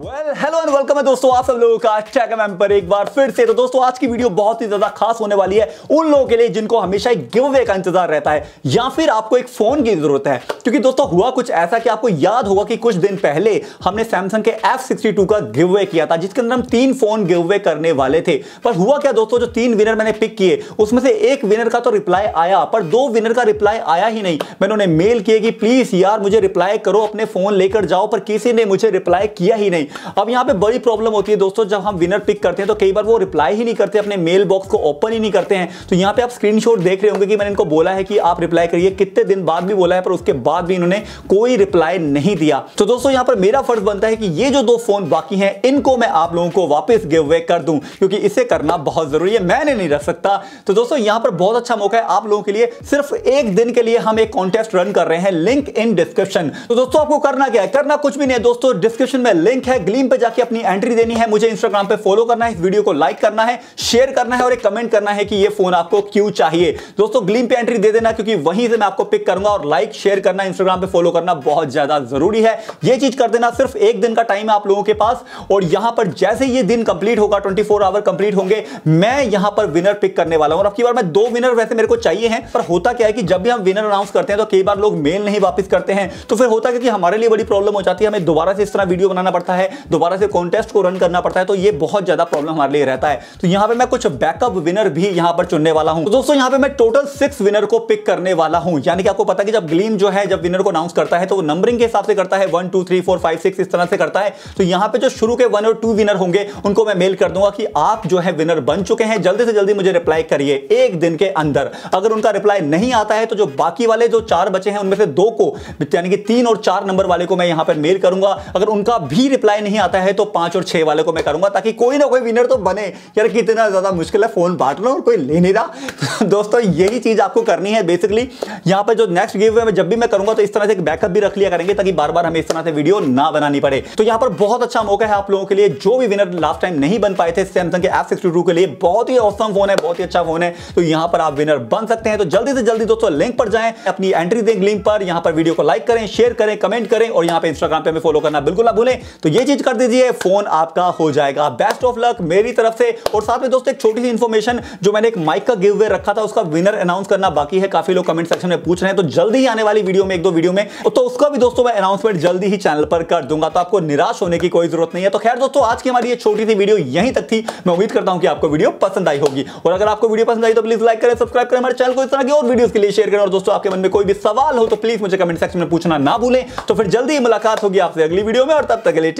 Well hello and welcome है दोस्तों आप सब लोगों का चैक मैम पर एक बार फिर से। तो दोस्तों, आज की वीडियो बहुत ही ज़्यादा खास होने वाली है उन लोगों के लिए जिनको हमेशा एक गिव अवे का इंतज़ार रहता है या फिर आपको एक फ़ोन की ज़रूरत है। क्योंकि दोस्तों, हुआ कुछ ऐसा कि आपको याद होगा कि कुछ दिन पहले हमने सैमसंग के F62 का गिव अवे किया था, जिसके अंदर हम तीन फ़ोन गिव अवे करने वाले थे। पर हुआ क्या दोस्तों, जो तीन विनर मैंने पिक किए, उसमें से एक विनर का तो रिप्लाई आया, पर दो विनर का रिप्लाई आया ही नहीं। मैंने उन्हें मेल किए कि प्लीज़ यार, मुझे रिप्लाई करो, अपने फ़ोन लेकर जाओ, पर किसी ने मुझे रिप्लाई किया ही नहीं। अब यहाँ पे बड़ी प्रॉब्लम होती है दोस्तों, जब हम विनर पिक करते हैं तो कई बार वो रिप्लाई ही नहीं करते, अपने मेल बॉक्स को ओपन ही नहीं करते हैं। तो यहाँ पे आप स्क्रीनशॉट देख रहे होंगे कि मैंने इनको बोला है कि आप रिप्लाई करिए। कितने दिन बाद भी बोला है, पर उसके बाद भी इन्होंने कोई रिप्लाई नहीं दिया। तो दोस्तों, यहाँ पर मेरा फ़र्ज़ बनता है कि ये जो दो फ़ोन बाकी हैं, इनको मैं आप लोगों को वापस गिव अवे कर दूँ, क्योंकि इसे करना बहुत ज़रूरी है। मैंने नहीं रख सकता। तो दोस्तों, यहाँ पर बहुत अच्छा मौका है आप लोगों के लिए। सिर्फ़ एक दिन के लिए हम एक कॉन्टेस्ट रन कर रहे हैं। लिंक इन डिस्क्रिप्शन तो दोस्तों, आपको करना क्या है? करना कुछ भी नहीं है दोस्तों। डिस्क्रिप्शन में लिंक है ग्लीम पे जाके अपनी एंट्री देनी है, मुझे इंस्टाग्राम पे फॉलो करना है वीडियो को लाइक करना है शेयर करना है और एक कमेंट करना है कि ये फ़ोन आपको क्यों चाहिए। दोस्तों, ग्लीम पे एंट्री दे देना क्योंकि वहीं से मैं आपको पिक करूँगा और लाइक शेयर करना इंस्टाग्राम पे फॉलो करना बहुत ज़्यादा ज़रूरी है। ये चीज़ कर देना सिर्फ़ एक दिन का टाइम है आप लोगों के पास और यहाँ पर जैसे ये दिन कंप्लीट होगा ट्वेंटी आवर कंप्लीट होंगे, मैं यहाँ पर विनर पिक करने वाला हूँ। और अब बार मैं दो विनर वैसे मेरे को चाहिए हैं, पर होता क्या है कि जब भी हम विनर अनाउंस करते हैं तो कई बार लोग मेल नहीं वापस करते हैं। तो फिर होता है कि हमारे लिए बड़ी प्रॉब्लम हो जाती है, हमें दोबारा से इस तरह वीडियो बनाना पड़ता है। दोबारा से कॉन्टेस्ट को रन करना पड़ता है तो ये बहुत ज़्यादा प्रॉब्लम हमारे लिए रहता है। तो यहाँ पे मैं कुछ बैकअप विनर भी यहाँ पर चुनने वाला हूँ। तो दोस्तों, यहाँ पे मैं टोटल सिक्स विनर को पिक करने वाला हूँ। यानी कि आपको पता है कि जब ग्लीम जो है, जब विनर को अनाउंस करता है तो नंबरिंग के हिसाब से करता है। One two three four five six इस तरह से करता है। तो यहाँ पे जो शुरू के वन और टू विनर होंगे, उनको मैं मेल कर दूँगा कि आप जो है विनर बन चुके हैं। जल्दी से जल्दी मुझे रिप्लाई करिए एक दिन के अंदर। अगर उनका रिप्लाई नहीं आता है तो जो बाकी वाले जो चार बचे हैं, उनमें से दो को, यानी कि तीन और चार नंबर वाले को मैं यहाँ पर मेल करूँगा। अगर उनका भी रिप्लाई नहीं आता है तो पाँच और छह वाले को मैं करूँगा, ताकि कोई ना कोई विनर तो बने। यार, कितना ज़्यादा मुश्किल है फ़ोन बांट लो और कोई ले नहीं रहा। दोस्तों, यही चीज़ आपको करनी है बेसिकली यहाँ पर जो नेक्स्ट गिव है जब भी मैं करूँगा तो इस तरह से एक बैकअप भी रख लिया करेंगे, ताकि बार बार हमें इस तरह से वीडियो ना बनानी पड़े। तो यहाँ पर बहुत अच्छा मौका है आप लोगों के लिए। जो भी विनर लास्ट टाइम नहीं बन पाए थे सैमसंग के एफ़ के लिए, बहुत ही औसम फ़ोन है, बहुत ही अच्छा फ़ोन है। तो यहाँ पर आप विनर बन सकते हैं। तो जल्दी से जल्दी दोस्तों लिंक पर जाएँ, अपनी एंट्री दें लिंक पर। यहाँ पर वीडियो को लाइक करें शेयर करें कमेंट करें, और यहाँ पर इंस्टाग्राम पर हमें फॉलो करना बिल्कुल ना भूलें। तो ये चीज़ कर दीजिए, फ़ोन आपका हो जाएगा। बेस्ट ऑफ़ लक मेरी तरफ़ से। और साथ में दोस्तों, एक छोटी सी इंफॉर्मेशन जो मैंने एक माइक का गिव अवे रखा था, उसका विनर अनाउंस करना बाकी है। काफ़ी लोग कमेंट सेक्शन में पूछ रहे हैं तो जल्दी ही आने वाली वीडियो में, एक दो वीडियो में। तो उसका भी दोस्तों, मैं अनाउंसमेंट जल्दी ही चैनल पर कर दूँगा। तो आपको निराश होने की कोई ज़रूरत नहीं है। तो खैर दोस्तों, आज की हमारी ये छोटी सी वीडियो यहीं तक थी। मैं उम्मीद करता हूँ कि आपको वीडियो पसंद आई होगी। और अगर आपको वीडियो पसंद आई तो प्लीज़ लाइक करें सब्सक्राइब करें, हमारे चैनल को इस तरह की और वीडियो के लिए शेयर करें। और दोस्तों, आपके मन में कोई भी सवाल हो तो प्लीज़ मुझे कमेंट सेक्शन में पूछना ना भूलें। तो फिर जल्दी ही मुलाकात होगी आपसे अगली वीडियो में। और तब तक के लिए